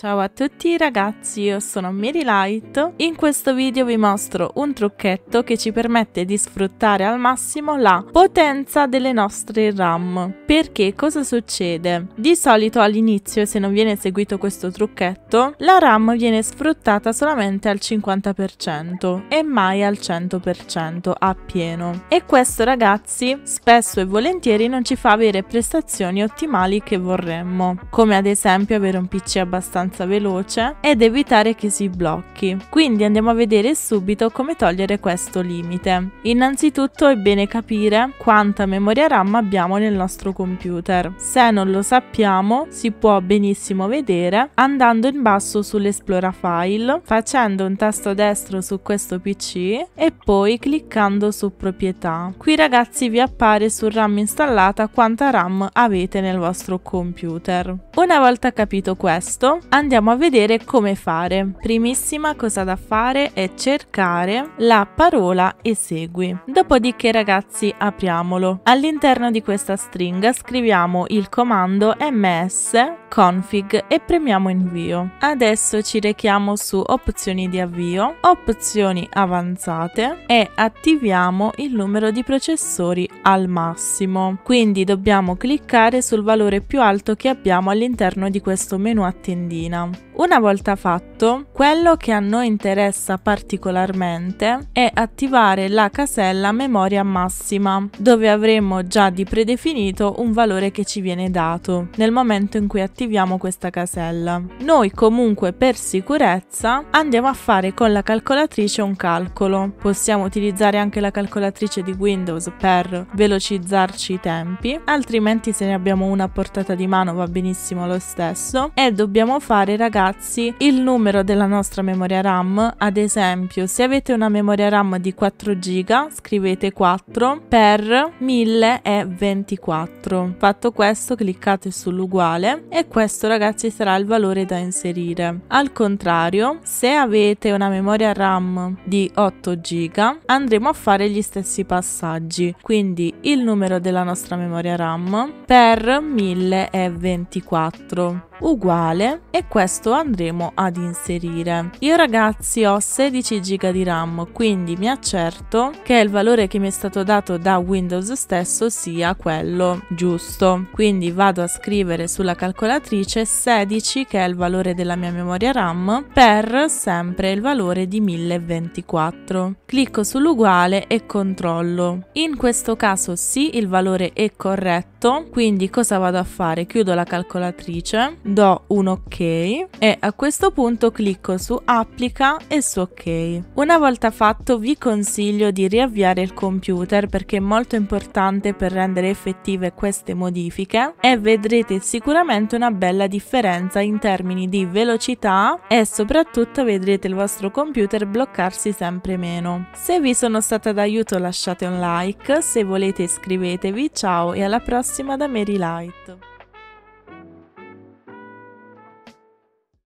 Ciao a tutti ragazzi, io sono Mary Light. In questo video vi mostro un trucchetto che ci permette di sfruttare al massimo la potenza delle nostre RAM. Perché cosa succede? Di solito all'inizio, se non viene seguito questo trucchetto, la RAM viene sfruttata solamente al 50% e mai al 100% a pieno. E questo ragazzi spesso e volentieri non ci fa avere prestazioni ottimali che vorremmo, come ad esempio avere un PC abbastanza abbastanza veloce ed evitare che si blocchi. Quindi andiamo a vedere subito come togliere questo limite. Innanzitutto è bene capire quanta memoria RAM abbiamo nel nostro computer. Se non lo sappiamo si può benissimo vedere andando in basso sull'Esplora File, facendo un tasto destro su questo PC e poi cliccando su Proprietà. Qui ragazzi vi appare su RAM installata quanta RAM avete nel vostro computer. Una volta capito questo, andiamo a vedere come fare. Primissima cosa da fare è cercare la parola esegui. Dopodiché ragazzi apriamolo. All'interno di questa stringa scriviamo il comando ms config e premiamo invio. Adesso ci rechiamo su opzioni di avvio, opzioni avanzate e attiviamo il numero di processori al massimo. Quindi dobbiamo cliccare sul valore più alto che abbiamo all'interno di questo menu a tendina. Una volta fatto, quello che a noi interessa particolarmente è attivare la casella memoria massima, dove avremo già di predefinito un valore che ci viene dato nel momento in cui attiviamo questa casella. Noi comunque per sicurezza andiamo a fare con la calcolatrice un calcolo. Possiamo utilizzare anche la calcolatrice di Windows per velocizzarci i tempi, altrimenti se ne abbiamo una a portata di mano va benissimo lo stesso e dobbiamo fare ragazzi ragazzi il numero della nostra memoria RAM, ad esempio se avete una memoria RAM di 4 GB scrivete 4 per 1024. Fatto questo cliccate sull'uguale e questo ragazzi sarà il valore da inserire. Al contrario se avete una memoria RAM di 8 GB andremo a fare gli stessi passaggi, quindi il numero della nostra memoria RAM per 1024 uguale e questo andremo ad inserire. Io ragazzi ho 16 GB di RAM quindi mi accerto che il valore che mi è stato dato da Windows stesso sia quello giusto. Quindi vado a scrivere sulla calcolatrice 16 che è il valore della mia memoria RAM per sempre il valore di 1024. Clicco sull'uguale e controllo. In questo caso sì il valore è corretto quindi cosa vado a fare? Chiudo la calcolatrice do un ok e a questo punto clicco su applica e su ok. Una volta fatto vi consiglio di riavviare il computer perché è molto importante per rendere effettive queste modifiche e vedrete sicuramente una bella differenza in termini di velocità e soprattutto vedrete il vostro computer bloccarsi sempre meno. Se vi sono stata d'aiuto lasciate un like, se volete iscrivetevi, ciao e alla prossima da Mary Light.